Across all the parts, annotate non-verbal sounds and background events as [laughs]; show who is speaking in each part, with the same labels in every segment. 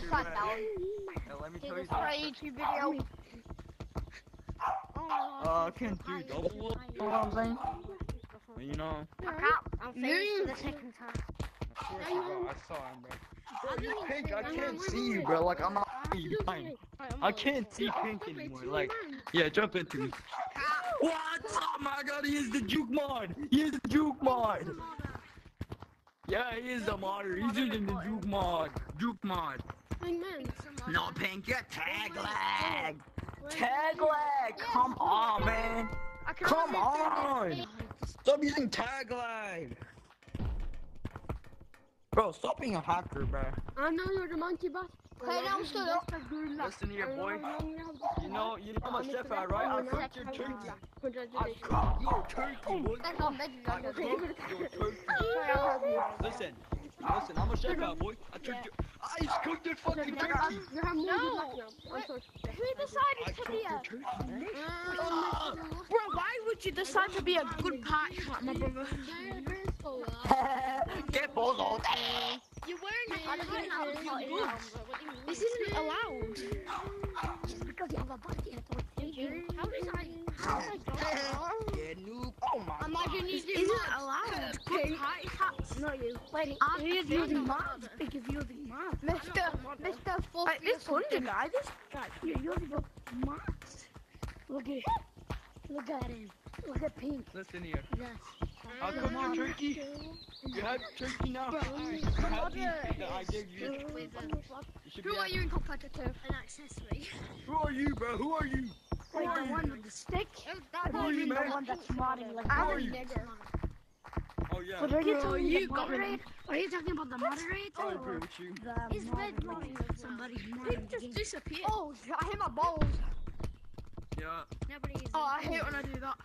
Speaker 1: Shut down.
Speaker 2: Hey, let me tell you something.
Speaker 1: YouTube video.
Speaker 2: Uh, I can't do double. You know what I'm saying? You know.
Speaker 1: I can't. I'm famous for the second time.
Speaker 2: I I saw him, bro. Pink. I can't see you, bro. Like I'm not behind. I can't see pink anymore. Like, yeah, jump into me. What's up, my god? He is the juke mod. He is the juke mod. Yeah, he is the modder. He's using the juke mod. Juke mod. No, pink. You're tag lag. Tag lag. Come on, man. Come on. Stop using tag lag. Bro, stop being a hacker, bro.
Speaker 3: I know you're the monkey boss.
Speaker 1: Okay, now stood up.
Speaker 2: Listen here, boy. You know, you know my chef out, right? I cooked your turkey. I
Speaker 3: Congratulations.
Speaker 2: cooked your turkey, boy.
Speaker 1: That's not veggie.
Speaker 2: I
Speaker 1: that's
Speaker 2: cooked your turkey. [laughs] Listen, listen, I'm a chef out, boy. I cooked your, I just cooked your fucking turkey.
Speaker 3: You have more
Speaker 4: No.
Speaker 3: good luck now. I'm sorry.
Speaker 4: Who
Speaker 2: I
Speaker 4: decided to be a
Speaker 2: turkey, man.
Speaker 4: Oh, bro? Why would you decide to be a good party cat, my brother? [laughs]
Speaker 2: Get balls all day.
Speaker 4: You're wearing a
Speaker 1: I don't even know how to
Speaker 4: This isn't allowed.
Speaker 1: Just because you have a body, I don't think you.
Speaker 4: How did I? How did I go? [laughs]
Speaker 2: Yeah, noob. Oh my
Speaker 1: Imagine you
Speaker 4: This
Speaker 1: do
Speaker 4: isn't allowed. Good.
Speaker 3: No, you.
Speaker 1: When
Speaker 4: I'm
Speaker 3: He is using
Speaker 4: a
Speaker 3: mobs.
Speaker 4: mother.
Speaker 3: Because you're using mobs.
Speaker 1: Mr. Mr. Fluffy.
Speaker 4: Like this Thunder guy, this guy.
Speaker 3: You're using mobs. Look at Look at him. Look at Pink.
Speaker 2: Listen here.
Speaker 3: Yes.
Speaker 2: I cooked your turkey. You have turkey now. You happy that I gave you? You should be
Speaker 1: Who are you in competitive?
Speaker 4: An accessory.
Speaker 2: Who are you, bro? Who are you? Who
Speaker 3: Like
Speaker 2: are
Speaker 3: the
Speaker 2: you?
Speaker 3: one with the stick.
Speaker 1: Oh, that
Speaker 2: Who are you,
Speaker 3: The one that's modding like
Speaker 1: I'm
Speaker 2: Who
Speaker 1: a
Speaker 2: are you?
Speaker 1: nigger.
Speaker 2: Oh yeah.
Speaker 3: But are oh, you
Speaker 4: Bro,
Speaker 3: talking
Speaker 4: you
Speaker 3: about the
Speaker 4: got
Speaker 3: moderator? Are you talking about the moderator
Speaker 2: I agree with you.
Speaker 3: the
Speaker 4: His
Speaker 3: mod-
Speaker 4: red
Speaker 3: like somebody's
Speaker 4: He just disappeared.
Speaker 1: Oh, I hit my balls.
Speaker 2: Yeah.
Speaker 4: Nobody is.
Speaker 1: Oh, I hate when I do that.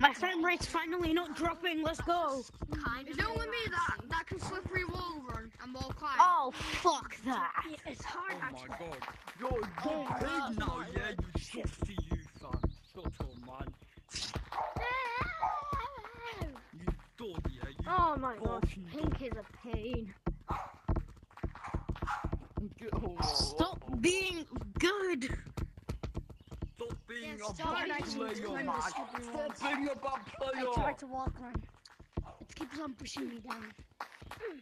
Speaker 4: My frame rate's finally not dropping. Let's go. Kind
Speaker 1: Is it only me that that can slippery wall run and wall climb?
Speaker 4: Oh fuck that.
Speaker 3: It's hard
Speaker 2: Oh
Speaker 3: actually.
Speaker 2: my god. You're you're big oh, now, yeah, you softy you son. Shut up, man. You dog, yeah, you
Speaker 3: Oh my gosh, Pink is a pain.
Speaker 2: Oh,
Speaker 4: Stop being good.
Speaker 2: Stop being
Speaker 4: Yeah,
Speaker 2: a
Speaker 4: stop
Speaker 2: bad player,
Speaker 4: trying
Speaker 2: man.
Speaker 4: to
Speaker 2: Stop being a bad player!
Speaker 3: I tried to walk on. It keeps on pushing me down. Hmm.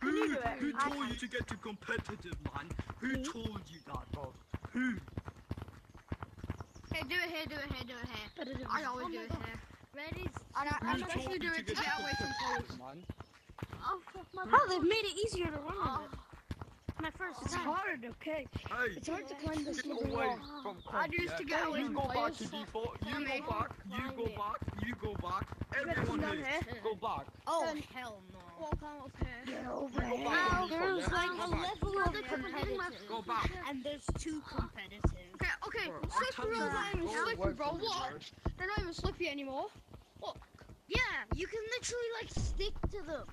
Speaker 2: Who,
Speaker 4: you do it.
Speaker 2: who
Speaker 4: I
Speaker 2: told you to get too competitive, man? Who told you that, bro? Who?
Speaker 1: Hey, do it here, do it here, do it here.
Speaker 3: But it is
Speaker 1: I always oh do it here.
Speaker 4: Red is.
Speaker 1: And I, I
Speaker 2: Who
Speaker 1: especially
Speaker 2: told
Speaker 1: do it to
Speaker 2: get
Speaker 1: get away from
Speaker 2: competitive,
Speaker 1: police.
Speaker 2: man?
Speaker 4: Oh, my Oh, they've made it easier to run
Speaker 1: Oh.
Speaker 4: My first
Speaker 3: It's
Speaker 4: time.
Speaker 3: hard, okay?
Speaker 2: Hey,
Speaker 3: It's hard to climb this
Speaker 2: get away
Speaker 3: wall.
Speaker 2: from
Speaker 1: I used
Speaker 2: yeah?
Speaker 1: to get away
Speaker 2: You
Speaker 1: from
Speaker 2: go back to default. You
Speaker 1: Follow
Speaker 2: go back. You go back. You go back. Everyone
Speaker 4: down
Speaker 2: here,
Speaker 4: here.
Speaker 2: go back.
Speaker 4: Oh
Speaker 1: Then-
Speaker 4: hell no.
Speaker 1: Walk on up here.
Speaker 3: Get over
Speaker 2: Go
Speaker 3: it.
Speaker 2: back to default,
Speaker 4: There's like a level of
Speaker 1: they're
Speaker 4: competitive.
Speaker 2: Go back.
Speaker 4: And there's two competitive.
Speaker 1: Okay, okay.
Speaker 2: Bro,
Speaker 1: Slippery
Speaker 2: telling
Speaker 1: not even slippery, bro.
Speaker 2: from
Speaker 1: What?
Speaker 2: bro.
Speaker 1: They're not even slippy anymore. Look.
Speaker 4: Yeah, you can literally like stick to them.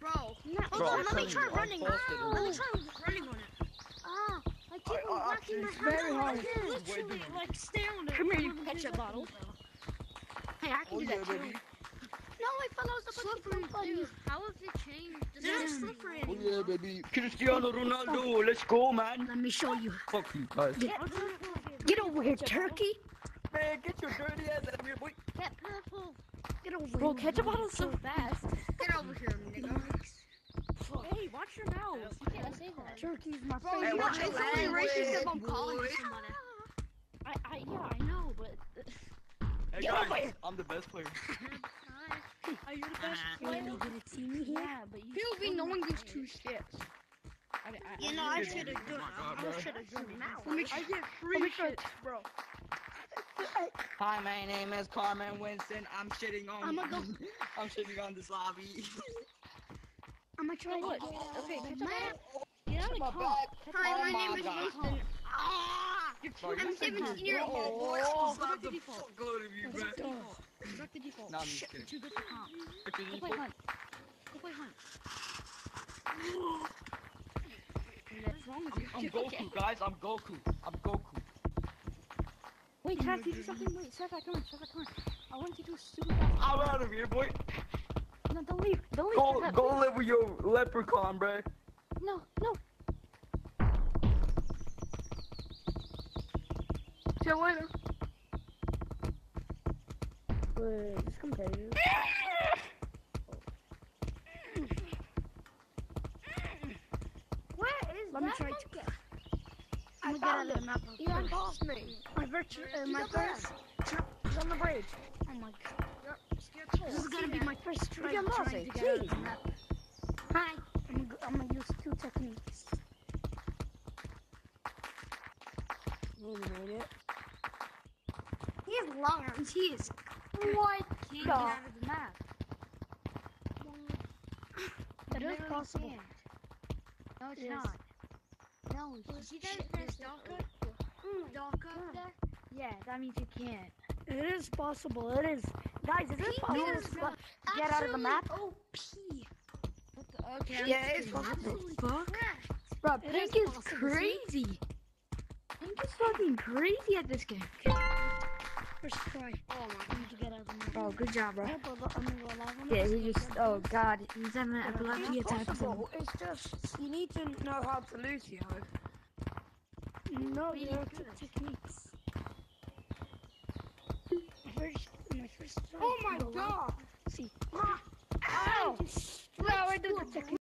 Speaker 1: Bro.
Speaker 4: Hold
Speaker 2: Bro,
Speaker 4: on, let me try
Speaker 2: you,
Speaker 4: running.
Speaker 2: posted.
Speaker 4: Let me try running on it. Ah, I keep
Speaker 2: I- I
Speaker 4: on whacking my hand. I can literally like stay on it.
Speaker 3: Come here, you
Speaker 4: for
Speaker 3: ketchup bottle.
Speaker 4: Hey, I can
Speaker 2: Oh
Speaker 4: do
Speaker 2: yeah,
Speaker 4: that too.
Speaker 2: baby.
Speaker 1: No, I fell out the slippery.
Speaker 4: Dude, how have they changed? It's
Speaker 3: Yeah.
Speaker 4: not slippery
Speaker 2: Oh yeah, baby. Cristiano Ronaldo, let's go, man.
Speaker 3: Let me show you.
Speaker 2: Fuck you guys.
Speaker 3: Get over here, turkey.
Speaker 2: Man, get your dirty ass out of here, boy.
Speaker 4: Get purple.
Speaker 3: Get over here.
Speaker 4: Bro,
Speaker 3: here.
Speaker 4: ketchup bottle's so fast.
Speaker 1: Get over here, nigga.
Speaker 4: Hey, watch your mouth. You can't say that.
Speaker 3: Turkey's my
Speaker 1: Bro,
Speaker 3: favorite.
Speaker 1: you know,
Speaker 2: watch
Speaker 1: it's
Speaker 2: your
Speaker 1: only racist if I'm calling you
Speaker 2: boy.
Speaker 4: I, I, yeah, I know, but.
Speaker 2: Hey
Speaker 3: Get over
Speaker 2: guys,
Speaker 3: here.
Speaker 2: I'm the best player. [laughs]
Speaker 4: Are you the best
Speaker 3: Wait,
Speaker 4: player?
Speaker 3: you didn't see me here?
Speaker 4: Yeah, but you.
Speaker 1: POV, no one gives two shits.
Speaker 4: I, I,
Speaker 1: You know, I should have
Speaker 2: oh
Speaker 1: done.
Speaker 2: my
Speaker 1: I should have done it now.
Speaker 4: Let me, I get free shit, bro.
Speaker 2: Hi, my name is Carmen Winston. I'm shitting on.
Speaker 3: I'ma go- [laughs]
Speaker 2: I'm shitting on this lobby.
Speaker 3: I'm gonna try
Speaker 4: Look,
Speaker 3: to
Speaker 4: okay,
Speaker 3: get
Speaker 4: ketchup Get out of
Speaker 2: my back.
Speaker 1: Hi,
Speaker 2: Oh
Speaker 1: my
Speaker 2: my
Speaker 1: name is
Speaker 2: God.
Speaker 1: Winston. Ah! I'm
Speaker 2: you
Speaker 1: 17 years
Speaker 2: Oh,
Speaker 1: old.
Speaker 2: boy,
Speaker 4: Go
Speaker 2: I'll
Speaker 4: back
Speaker 2: slap
Speaker 4: to
Speaker 2: the
Speaker 4: default.
Speaker 2: fuck out of you,
Speaker 4: Go
Speaker 2: man. I'm
Speaker 4: good to. Go play hunt. Go play hunt. what is wrong with?
Speaker 2: I'm, I'm Goku, guys. I'm Goku. I'm Goku.
Speaker 4: Wait, can oh I do something? Wait, Sefak, come on, Sefak, come on. I want you to do super fast.
Speaker 2: I'm out of here, boy.
Speaker 4: No, don't leave. Don't leave.
Speaker 2: Go,
Speaker 4: Sefak,
Speaker 2: go live with your leprechaun, bro.
Speaker 4: No, no. See you later.
Speaker 3: Wait, it's competitive.
Speaker 4: Where is
Speaker 3: Let me
Speaker 4: that
Speaker 3: try to
Speaker 4: monkey?
Speaker 3: I'm gonna get out of the map.
Speaker 4: You unbossed me.
Speaker 3: My virtual, uh, my
Speaker 4: He's
Speaker 3: first trip is on the bridge. Oh my god. This is gonna be my first try
Speaker 4: get lost,
Speaker 3: trying to get out of the map. Hi. I'm gonna, I'm gonna use two techniques.
Speaker 5: You made it.
Speaker 4: He has long arms. He is.
Speaker 3: What?
Speaker 5: Can't get out of the map.
Speaker 3: It is possible.
Speaker 5: No, it's
Speaker 3: Yes.
Speaker 5: not. No,
Speaker 4: You see that?
Speaker 5: shit,
Speaker 4: There's
Speaker 5: this
Speaker 4: Doka. Doka up there.
Speaker 5: Yeah, that means you can't.
Speaker 3: It is possible. It is. Guys, is it possible
Speaker 4: is
Speaker 3: to get out of the map?
Speaker 4: OP.
Speaker 5: What the, okay.
Speaker 3: Yeah, it's
Speaker 5: I'm
Speaker 3: possible.
Speaker 5: Fuck.
Speaker 4: correct.
Speaker 5: Bro, Pink
Speaker 3: is
Speaker 5: is,
Speaker 3: possible, see?
Speaker 5: crazy. Pink is fucking crazy at this game.
Speaker 3: First try.
Speaker 4: Oh my
Speaker 3: I need to get out of the map.
Speaker 5: Bro, oh, good job, bro.
Speaker 3: Yeah, but I'm gonna go live on
Speaker 5: Yeah, he just. Oh god, he's having an
Speaker 3: Yeah,
Speaker 5: epilepsy
Speaker 3: it's
Speaker 5: attack. or.
Speaker 6: It's just you need to know how to lose you.
Speaker 3: No, you have two
Speaker 4: good.
Speaker 3: techniques. First, my first.
Speaker 4: Oh my
Speaker 3: to go live.
Speaker 4: god.
Speaker 3: See.
Speaker 4: Ow!
Speaker 3: No, I did the technique.